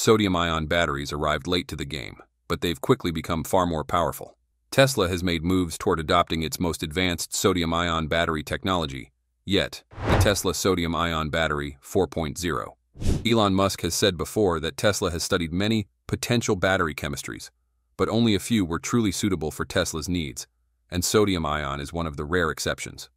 sodium-ion batteries arrived late to the game, but they've quickly become far more powerful. Tesla has made moves toward adopting its most advanced sodium-ion battery technology, yet, the Tesla sodium-ion battery 4.0. Elon Musk has said before that Tesla has studied many potential battery chemistries, but only a few were truly suitable for Tesla's needs, and sodium-ion is one of the rare exceptions.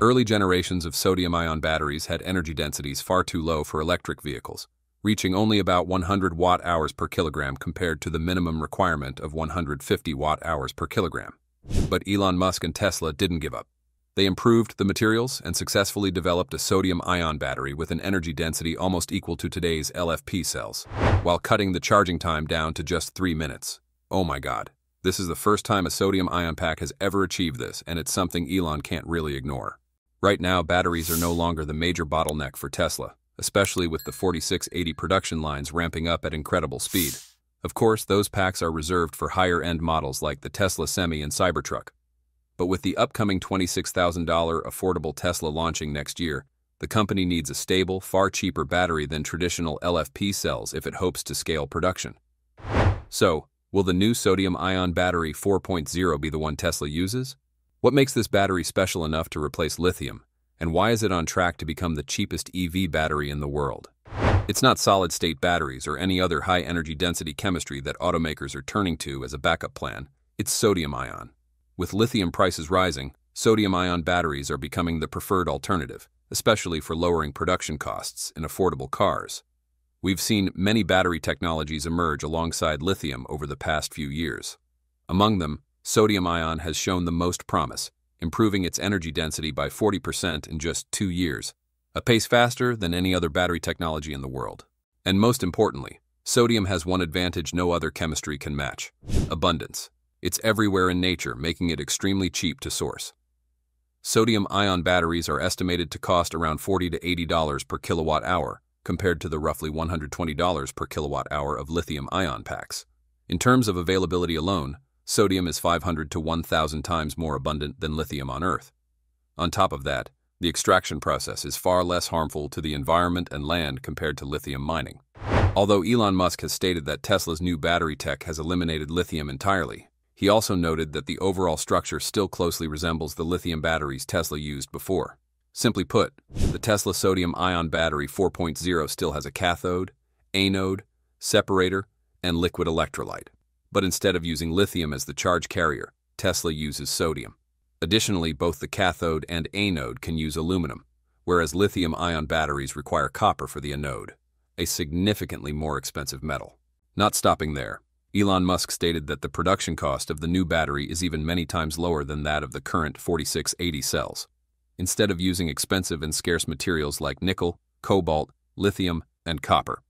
Early generations of sodium-ion batteries had energy densities far too low for electric vehicles, reaching only about 100 watt-hours per kilogram compared to the minimum requirement of 150 watt-hours per kilogram. But Elon Musk and Tesla didn't give up. They improved the materials and successfully developed a sodium-ion battery with an energy density almost equal to today's LFP cells, while cutting the charging time down to just three minutes. Oh my god. This is the first time a sodium-ion pack has ever achieved this, and it's something Elon can't really ignore. Right now, batteries are no longer the major bottleneck for Tesla, especially with the 4680 production lines ramping up at incredible speed. Of course, those packs are reserved for higher-end models like the Tesla Semi and Cybertruck. But with the upcoming $26,000 affordable Tesla launching next year, the company needs a stable, far cheaper battery than traditional LFP cells if it hopes to scale production. So, will the new sodium-ion battery 4.0 be the one Tesla uses? What makes this battery special enough to replace lithium, and why is it on track to become the cheapest EV battery in the world? It's not solid-state batteries or any other high-energy density chemistry that automakers are turning to as a backup plan. It's sodium-ion. With lithium prices rising, sodium-ion batteries are becoming the preferred alternative, especially for lowering production costs in affordable cars. We've seen many battery technologies emerge alongside lithium over the past few years. Among them, sodium-ion has shown the most promise, improving its energy density by 40% in just two years, a pace faster than any other battery technology in the world. And most importantly, sodium has one advantage no other chemistry can match abundance. It's everywhere in nature, making it extremely cheap to source. Sodium-ion batteries are estimated to cost around 40 to $80 per kilowatt hour, compared to the roughly $120 per kilowatt hour of lithium-ion packs. In terms of availability alone, sodium is 500 to 1,000 times more abundant than lithium on Earth. On top of that, the extraction process is far less harmful to the environment and land compared to lithium mining. Although Elon Musk has stated that Tesla's new battery tech has eliminated lithium entirely, he also noted that the overall structure still closely resembles the lithium batteries Tesla used before. Simply put, the Tesla sodium-ion battery 4.0 still has a cathode, anode, separator, and liquid electrolyte. But instead of using lithium as the charge carrier, Tesla uses sodium. Additionally, both the cathode and anode can use aluminum, whereas lithium-ion batteries require copper for the anode, a significantly more expensive metal. Not stopping there, Elon Musk stated that the production cost of the new battery is even many times lower than that of the current 4680 cells. Instead of using expensive and scarce materials like nickel, cobalt, lithium, and copper,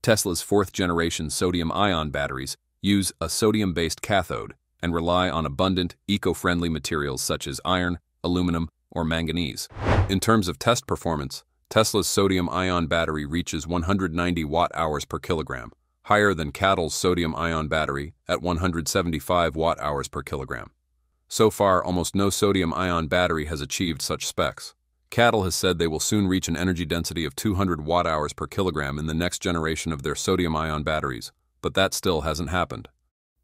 Tesla's fourth-generation sodium-ion batteries use a sodium-based cathode, and rely on abundant, eco-friendly materials such as iron, aluminum, or manganese. In terms of test performance, Tesla's sodium-ion battery reaches 190 watt-hours per kilogram, higher than CATL's sodium-ion battery at 175 watt-hours per kilogram. So far, almost no sodium-ion battery has achieved such specs. CATL has said they will soon reach an energy density of 200 watt-hours per kilogram in the next generation of their sodium-ion batteries, but that still hasn't happened.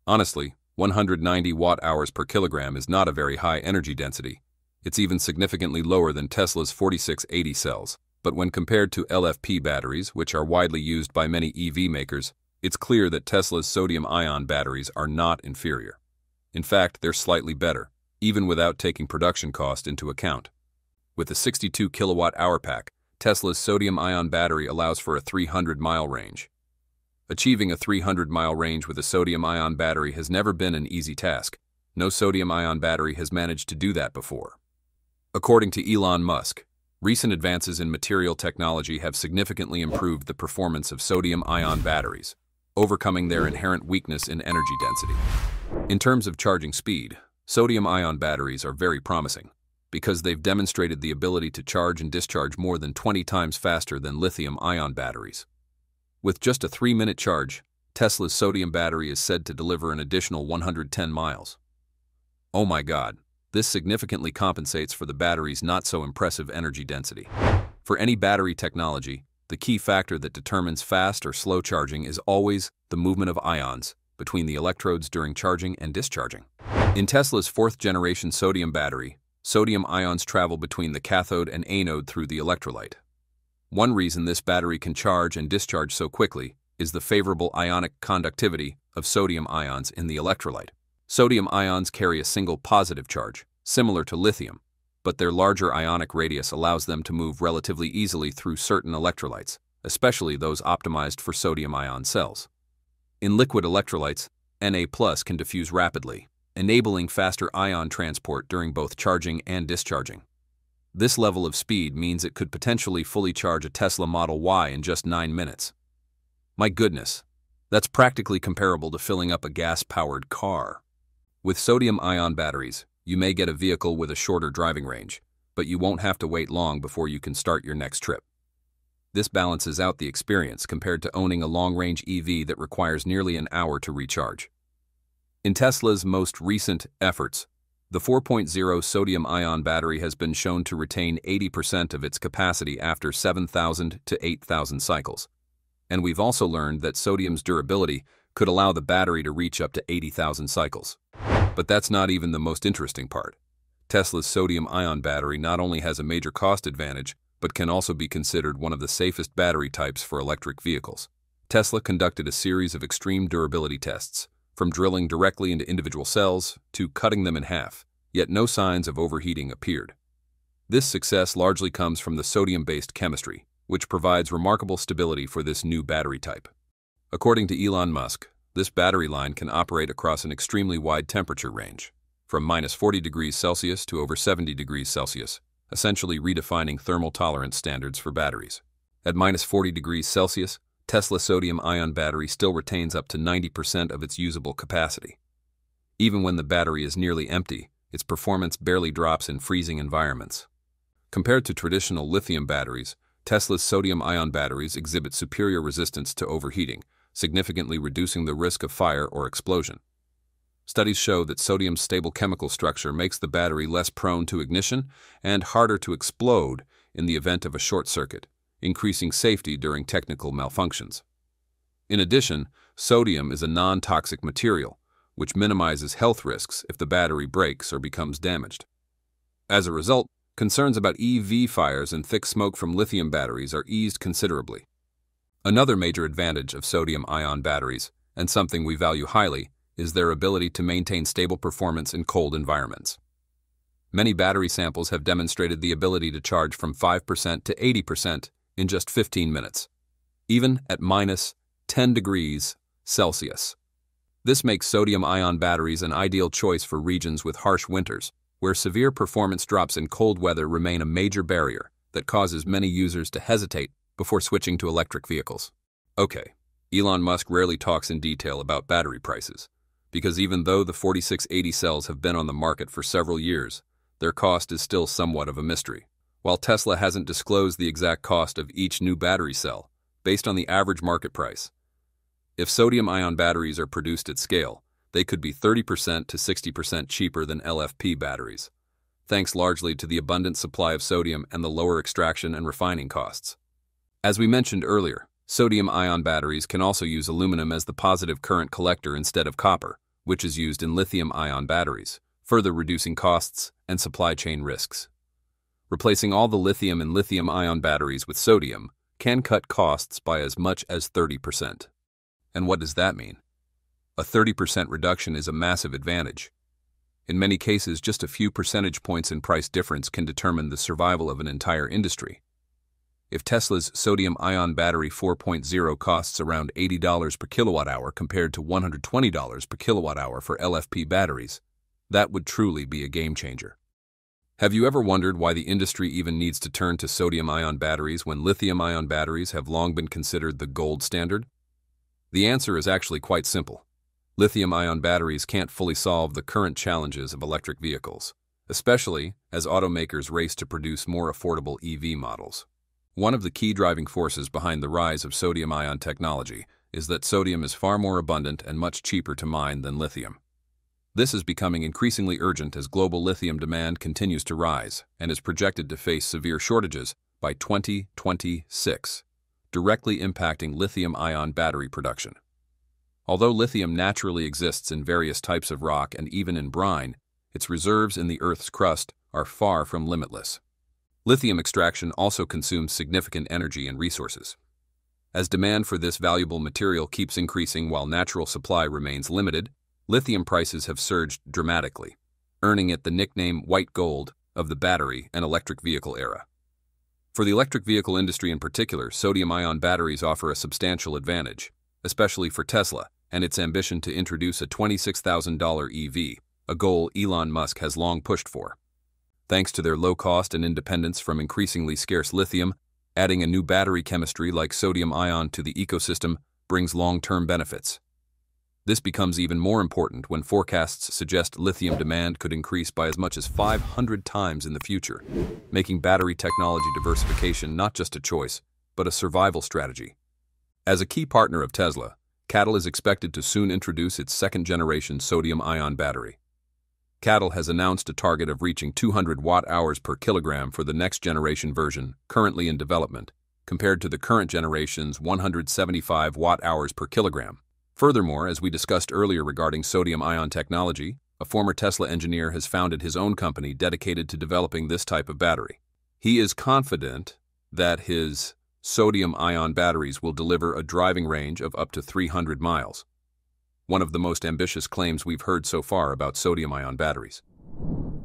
Honestly, 190 watt-hours per kilogram is not a very high energy density. It's even significantly lower than Tesla's 4680 cells. But when compared to LFP batteries, which are widely used by many EV makers, it's clear that Tesla's sodium-ion batteries are not inferior. In fact, they're slightly better, even without taking production cost into account. With a 62 kilowatt-hour pack, Tesla's sodium-ion battery allows for a 300-mile range. Achieving a 300-mile range with a sodium-ion battery has never been an easy task. No sodium-ion battery has managed to do that before. According to Elon Musk, recent advances in material technology have significantly improved the performance of sodium-ion batteries, overcoming their inherent weakness in energy density. In terms of charging speed, sodium-ion batteries are very promising because they've demonstrated the ability to charge and discharge more than 20 times faster than lithium-ion batteries. With just a three-minute charge, Tesla's sodium battery is said to deliver an additional 110 miles. Oh my god, this significantly compensates for the battery's not-so-impressive energy density. For any battery technology, the key factor that determines fast or slow charging is always the movement of ions between the electrodes during charging and discharging. In Tesla's fourth-generation sodium battery, sodium ions travel between the cathode and anode through the electrolyte. One reason this battery can charge and discharge so quickly is the favorable ionic conductivity of sodium ions in the electrolyte. Sodium ions carry a single positive charge, similar to lithium, but their larger ionic radius allows them to move relatively easily through certain electrolytes, especially those optimized for sodium-ion cells. In liquid electrolytes, Na can diffuse rapidly, enabling faster ion transport during both charging and discharging. This level of speed means it could potentially fully charge a Tesla Model Y in just 9 minutes. My goodness, that's practically comparable to filling up a gas-powered car. With sodium-ion batteries, you may get a vehicle with a shorter driving range, but you won't have to wait long before you can start your next trip. This balances out the experience compared to owning a long-range EV that requires nearly an hour to recharge. In Tesla's most recent efforts, the 4.0 sodium-ion battery has been shown to retain 80% of its capacity after 7,000 to 8,000 cycles. And we've also learned that sodium's durability could allow the battery to reach up to 80,000 cycles. But that's not even the most interesting part. Tesla's sodium-ion battery not only has a major cost advantage, but can also be considered one of the safest battery types for electric vehicles. Tesla conducted a series of extreme durability tests, from drilling directly into individual cells to cutting them in half, yet no signs of overheating appeared. This success largely comes from the sodium-based chemistry, which provides remarkable stability for this new battery type. According to Elon Musk, this battery line can operate across an extremely wide temperature range, from minus 40 degrees Celsius to over 70 degrees Celsius, essentially redefining thermal tolerance standards for batteries. At minus 40 degrees Celsius, Tesla sodium-ion battery still retains up to 90% of its usable capacity. Even when the battery is nearly empty, its performance barely drops in freezing environments. Compared to traditional lithium batteries, Tesla's sodium-ion batteries exhibit superior resistance to overheating, significantly reducing the risk of fire or explosion. Studies show that sodium's stable chemical structure makes the battery less prone to ignition and harder to explode in the event of a short circuit, increasing safety during technical malfunctions. In addition, sodium is a non-toxic material, which minimizes health risks if the battery breaks or becomes damaged. As a result, concerns about EV fires and thick smoke from lithium batteries are eased considerably. Another major advantage of sodium-ion batteries, and something we value highly, is their ability to maintain stable performance in cold environments. Many battery samples have demonstrated the ability to charge from 5% to 80% in just 15 minutes, even at minus 10 degrees Celsius. This makes sodium-ion batteries an ideal choice for regions with harsh winters, where severe performance drops in cold weather remain a major barrier that causes many users to hesitate before switching to electric vehicles. Okay, Elon Musk rarely talks in detail about battery prices, because even though the 4680 cells have been on the market for several years, their cost is still somewhat of a mystery. While Tesla hasn't disclosed the exact cost of each new battery cell, based on the average market price, if sodium-ion batteries are produced at scale, they could be 30% to 60% cheaper than LFP batteries, thanks largely to the abundant supply of sodium and the lower extraction and refining costs. As we mentioned earlier, sodium-ion batteries can also use aluminum as the positive current collector instead of copper, which is used in lithium-ion batteries, further reducing costs and supply chain risks. Replacing all the lithium and lithium-ion batteries with sodium can cut costs by as much as 30%. And what does that mean? A 30% reduction is a massive advantage. In many cases, just a few percentage points in price difference can determine the survival of an entire industry. If Tesla's sodium-ion battery 4.0 costs around $80 per kilowatt-hour compared to $120 per kilowatt-hour for LFP batteries, that would truly be a game-changer. Have you ever wondered why the industry even needs to turn to sodium-ion batteries when lithium-ion batteries have long been considered the gold standard? The answer is actually quite simple. Lithium-ion batteries can't fully solve the current challenges of electric vehicles, especially as automakers race to produce more affordable EV models. One of the key driving forces behind the rise of sodium-ion technology is that sodium is far more abundant and much cheaper to mine than lithium. This is becoming increasingly urgent as global lithium demand continues to rise and is projected to face severe shortages by 2026. directly impacting lithium-ion battery production. Although lithium naturally exists in various types of rock and even in brine, its reserves in the Earth's crust are far from limitless. Lithium extraction also consumes significant energy and resources. As demand for this valuable material keeps increasing while natural supply remains limited, lithium prices have surged dramatically, earning it the nickname white gold of the battery and electric vehicle era. For the electric vehicle industry in particular, sodium-ion batteries offer a substantial advantage, especially for Tesla and its ambition to introduce a $26,000 EV, a goal Elon Musk has long pushed for. Thanks to their low cost and independence from increasingly scarce lithium, Adding a new battery chemistry like sodium ion to the ecosystem brings long-term benefits. This becomes even more important when forecasts suggest lithium demand could increase by as much as 500 times in the future, making battery technology diversification not just a choice, but a survival strategy. As a key partner of Tesla, CATL is expected to soon introduce its second-generation sodium-ion battery. CATL has announced a target of reaching 200 watt-hours per kilogram for the next-generation version, currently in development, compared to the current generation's 175 watt-hours per kilogram. Furthermore, as we discussed earlier regarding sodium-ion technology, a former Tesla engineer has founded his own company dedicated to developing this type of battery. He is confident that his sodium-ion batteries will deliver a driving range of up to 300 miles one of the most ambitious claims we've heard so far about sodium-ion batteries.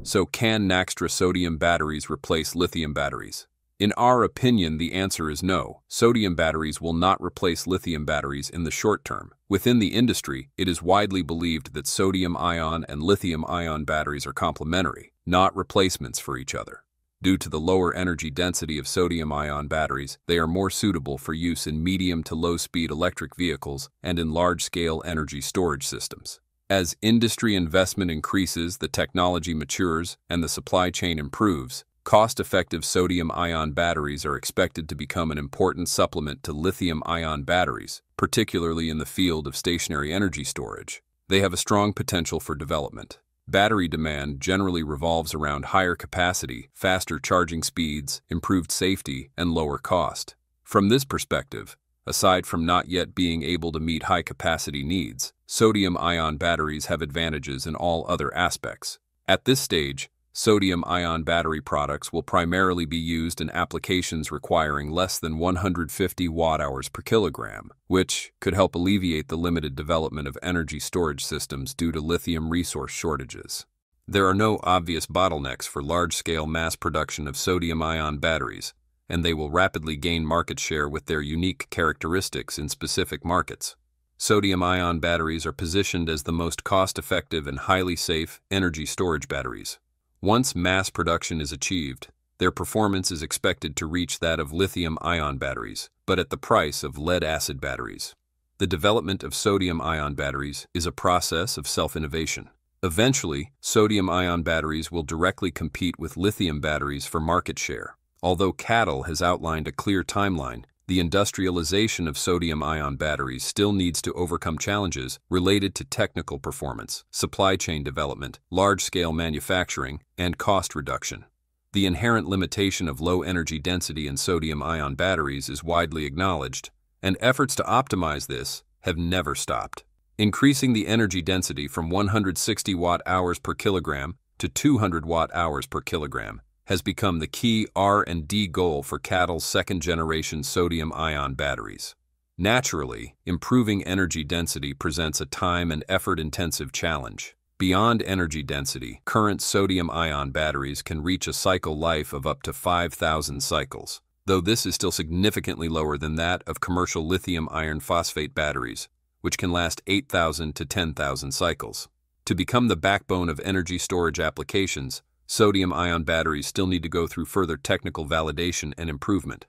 So can Naxtra sodium batteries replace lithium batteries? In our opinion, the answer is no. Sodium batteries will not replace lithium batteries in the short term. Within the industry, it is widely believed that sodium-ion and lithium-ion batteries are complementary, not replacements for each other. Due to the lower energy density of sodium-ion batteries, they are more suitable for use in medium to low-speed electric vehicles and in large-scale energy storage systems. As industry investment increases, the technology matures, and the supply chain improves, cost-effective sodium-ion batteries are expected to become an important supplement to lithium-ion batteries, particularly in the field of stationary energy storage. They have a strong potential for development. Battery demand generally revolves around higher capacity, faster charging speeds, improved safety, and lower cost. From this perspective, aside from not yet being able to meet high-capacity needs, sodium-ion batteries have advantages in all other aspects. At this stage, Sodium-ion battery products will primarily be used in applications requiring less than 150 watt-hours per kilogram, which could help alleviate the limited development of energy storage systems due to lithium resource shortages. There are no obvious bottlenecks for large-scale mass production of sodium-ion batteries, and they will rapidly gain market share with their unique characteristics in specific markets. Sodium-ion batteries are positioned as the most cost-effective and highly safe energy storage batteries. Once mass production is achieved, their performance is expected to reach that of lithium-ion batteries, but at the price of lead-acid batteries. The development of sodium-ion batteries is a process of self-innovation. Eventually, sodium-ion batteries will directly compete with lithium batteries for market share. Although CATL has outlined a clear timeline, the industrialization of sodium-ion batteries still needs to overcome challenges related to technical performance, supply chain development, large-scale manufacturing, and cost reduction. The inherent limitation of low energy density in sodium-ion batteries is widely acknowledged, and efforts to optimize this have never stopped. Increasing the energy density from 160 watt-hours per kilogram to 200 watt-hours per kilogram has become the key R&D goal for CATL's second-generation sodium-ion batteries. Naturally, improving energy density presents a time and effort-intensive challenge. Beyond energy density, current sodium-ion batteries can reach a cycle life of up to 5,000 cycles, though this is still significantly lower than that of commercial lithium iron phosphate batteries, which can last 8,000 to 10,000 cycles. To become the backbone of energy storage applications, Sodium-ion batteries still need to go through further technical validation and improvement.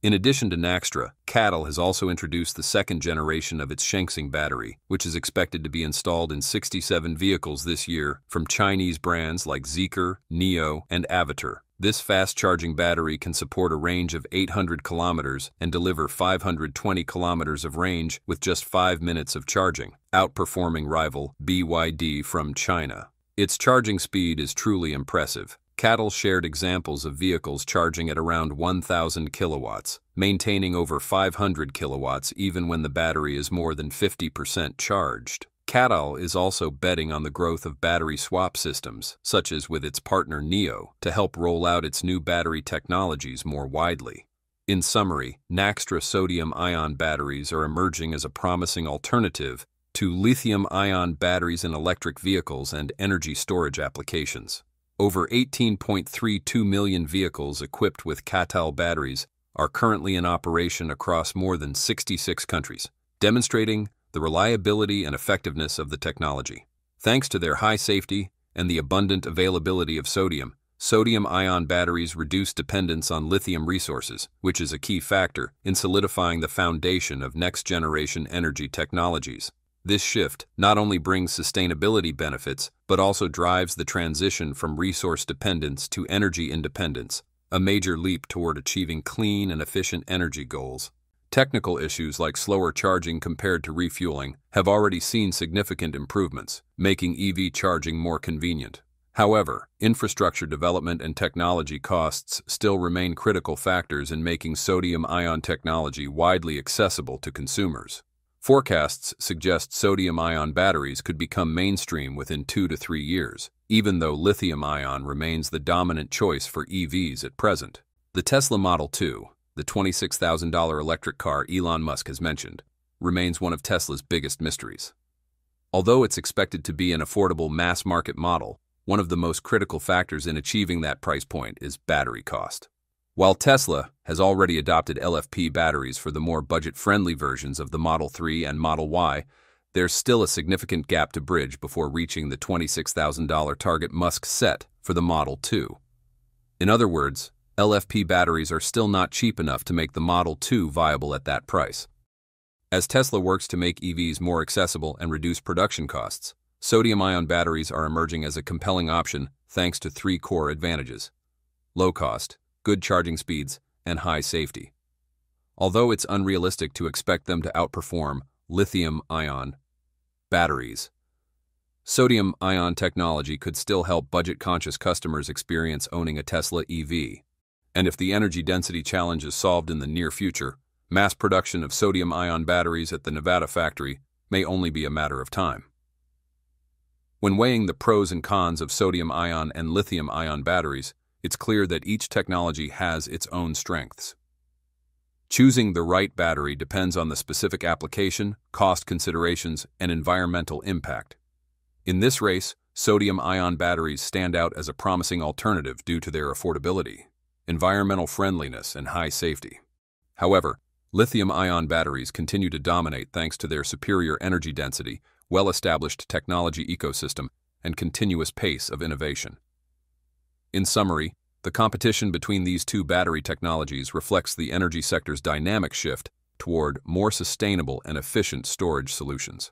In addition to Naxtra, CATL has also introduced the second generation of its Shenxing battery, which is expected to be installed in 67 vehicles this year from Chinese brands like Zeekr, NIO, and Avatr. This fast-charging battery can support a range of 800 kilometers and deliver 520 kilometers of range with just 5 minutes of charging, outperforming rival BYD from China. Its charging speed is truly impressive, CATL shared examples of vehicles charging at around 1,000 kilowatts, maintaining over 500 kilowatts even when the battery is more than 50% charged. CATL is also betting on the growth of battery swap systems, such as with its partner NIO, to help roll out its new battery technologies more widely. In summary, Naxtra sodium-ion batteries are emerging as a promising alternative to lithium-ion batteries in electric vehicles and energy storage applications. Over 18.32 million vehicles equipped with CATL batteries are currently in operation across more than 66 countries, demonstrating the reliability and effectiveness of the technology. Thanks to their high safety and the abundant availability of sodium, sodium-ion batteries reduce dependence on lithium resources, which is a key factor in solidifying the foundation of next-generation energy technologies. This shift not only brings sustainability benefits, but also drives the transition from resource dependence to energy independence, a major leap toward achieving clean and efficient energy goals. Technical issues like slower charging compared to refueling have already seen significant improvements, making EV charging more convenient. However, infrastructure development and technology costs still remain critical factors in making sodium-ion technology widely accessible to consumers. Forecasts suggest sodium-ion batteries could become mainstream within two to three years, even though lithium-ion remains the dominant choice for EVs at present. The Tesla Model 2, the $26,000 electric car Elon Musk has mentioned, remains one of Tesla's biggest mysteries. Although it's expected to be an affordable mass-market model, one of the most critical factors in achieving that price point is battery cost. While Tesla has already adopted LFP batteries for the more budget-friendly versions of the Model 3 and Model Y, there's still a significant gap to bridge before reaching the $26,000 target Musk set for the Model 2. In other words, LFP batteries are still not cheap enough to make the Model 2 viable at that price. As Tesla works to make EVs more accessible and reduce production costs, sodium-ion batteries are emerging as a compelling option thanks to three core advantages. Low cost, good charging speeds, and high safety. Although it's unrealistic to expect them to outperform lithium-ion batteries, sodium-ion technology could still help budget-conscious customers experience owning a Tesla EV. And if the energy density challenge is solved in the near future, mass production of sodium-ion batteries at the Nevada factory may only be a matter of time. When weighing the pros and cons of sodium-ion and lithium-ion batteries, it's clear that each technology has its own strengths. Choosing the right battery depends on the specific application, cost considerations, and environmental impact. In this race, sodium-ion batteries stand out as a promising alternative due to their affordability environmental friendliness, and high safety. However, lithium-ion batteries continue to dominate thanks to their superior energy density, well-established technology ecosystem, and continuous pace of innovation. In summary, the competition between these two battery technologies reflects the energy sector's dynamic shift toward more sustainable and efficient storage solutions.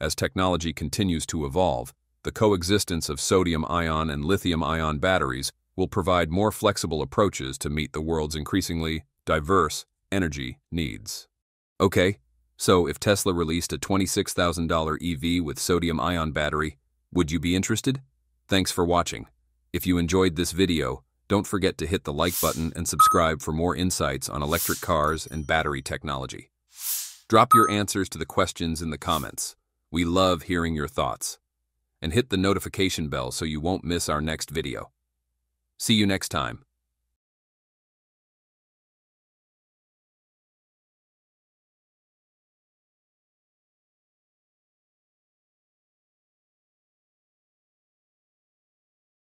As technology continues to evolve, the coexistence of sodium-ion and lithium-ion batteries will provide more flexible approaches to meet the world's increasingly diverse energy needs. Okay, so if Tesla released a $26,000 EV with sodium-ion battery, would you be interested? Thanks for watching. If you enjoyed this video, don't forget to hit the like button and subscribe for more insights on electric cars and battery technology. Drop your answers to the questions in the comments. We love hearing your thoughts. And hit the notification bell so you won't miss our next video. See you next time.